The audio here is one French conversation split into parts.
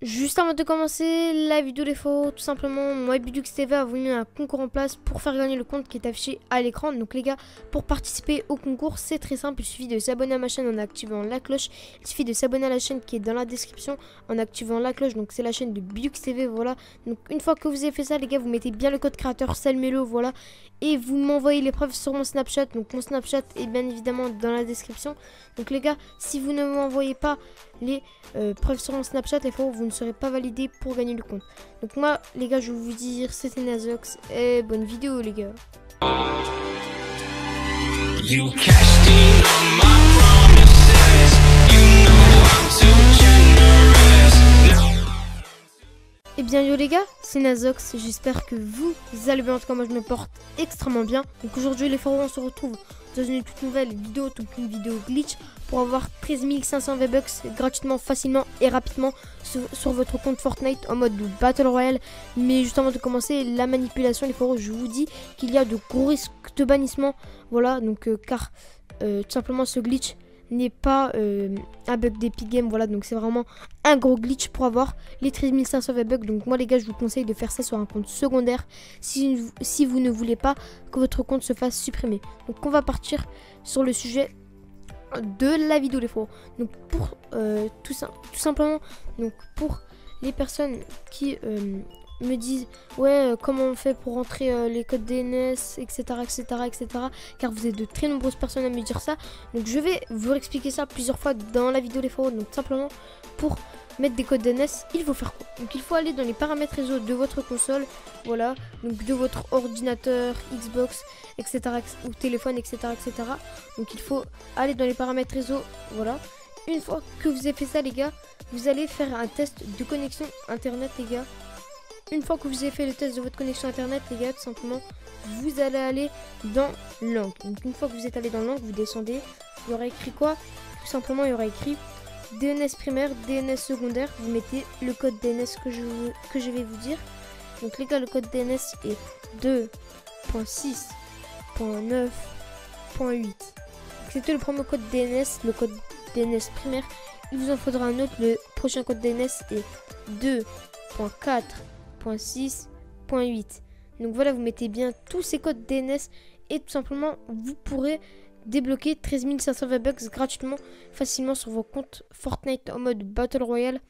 Juste avant de commencer la vidéo des faux, tout simplement, moi Bidux TV a mis un concours en place pour faire gagner le compte qui est affiché à l'écran. Donc les gars, pour participer au concours, c'est très simple, il suffit de s'abonner à ma chaîne en activant la cloche. Il suffit de s'abonner à la chaîne qui est dans la description en activant la cloche. Donc c'est la chaîne de Bidux TV, voilà. Donc une fois que vous avez fait ça, les gars, vous mettez bien le code créateur Selmelo, voilà. Et vous m'envoyez les preuves sur mon Snapchat. Donc mon Snapchat est bien évidemment dans la description. Donc les gars, si vous ne m'envoyez pas les euh, preuves sur mon Snapchat, les faux, vous ne pas validé pour gagner le compte. Donc moi, les gars, je vous dire, c'était Nazox. Et bonne vidéo, les gars. Bien yo les gars, c'est Nazox, j'espère que vous allez bien, en tout cas moi je me porte extrêmement bien. Donc aujourd'hui les forums on se retrouve dans une toute nouvelle vidéo, donc une vidéo glitch pour avoir 13 500 V-Bucks gratuitement, facilement et rapidement sur, sur votre compte Fortnite en mode Battle Royale. Mais juste avant de commencer la manipulation les forums, je vous dis qu'il y a de gros risques de bannissement, voilà, donc euh, car euh, tout simplement ce glitch n'est pas euh, un bug d'Epic Game, voilà, donc c'est vraiment un gros glitch pour avoir les 13 500 V-Bucks. Donc moi les gars, je vous conseille de faire ça sur un compte secondaire si, vous ne voulez pas que votre compte se fasse supprimer. Donc on va partir sur le sujet de la vidéo les faux. Donc pour euh, tout simplement, donc pour les personnes qui euh, me disent ouais euh, comment on fait pour rentrer euh, les codes DNS etc etc etc car vous êtes de très nombreuses personnes à me dire ça. Donc je vais vous expliquer ça plusieurs fois dans la vidéo les forums donc simplement pour mettre des codes DNS il faut faire quoi? Donc il faut aller dans les paramètres réseau de votre console voilà. Donc de votre ordinateur Xbox etc ou téléphone etc etc donc il faut aller dans les paramètres réseau voilà. Une fois que vous avez fait ça les gars vous allez faire un test de connexion internet les gars une fois que vous avez fait le test de votre connexion internet, les gars, tout simplement, vous allez aller dans langue. Donc une fois que vous êtes allé dans langue, vous descendez. Il y aura écrit quoi? Tout simplement, il y aura écrit DNS primaire, DNS secondaire. Vous mettez le code DNS que je, que je vais vous dire. Donc les gars, le code DNS est 2.6.9.8. C'était le premier code DNS, le code DNS primaire. Il vous en faudra un autre. Le prochain code DNS est 2.4. 6.8. Donc voilà, vous mettez bien tous ces codes DNS et tout simplement vous pourrez débloquer 13 500 V-Bucks gratuitement, facilement sur vos comptes Fortnite en mode Battle Royale.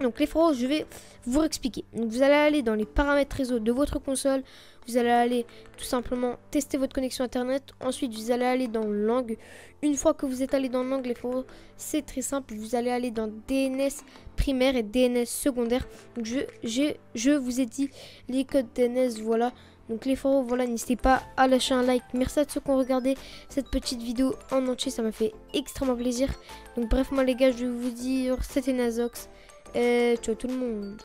Donc les froids, je vais vous expliquer. Vous allez aller dans les paramètres réseau de votre console. Vous allez aller tout simplement tester votre connexion internet. Ensuite, vous allez aller dans langue. Une fois que vous êtes allé dans langue, les froids, c'est très simple. Vous allez aller dans DNS primaire et DNS secondaire. Donc je, vous ai dit les codes DNS, voilà. Donc les froids, voilà, n'hésitez pas à lâcher un like. Merci à ceux qui ont regardé cette petite vidéo en entier, ça m'a fait extrêmement plaisir. Donc bref, moi les gars, je vais vous dire, c'était Nazox. Et ciao tout le monde.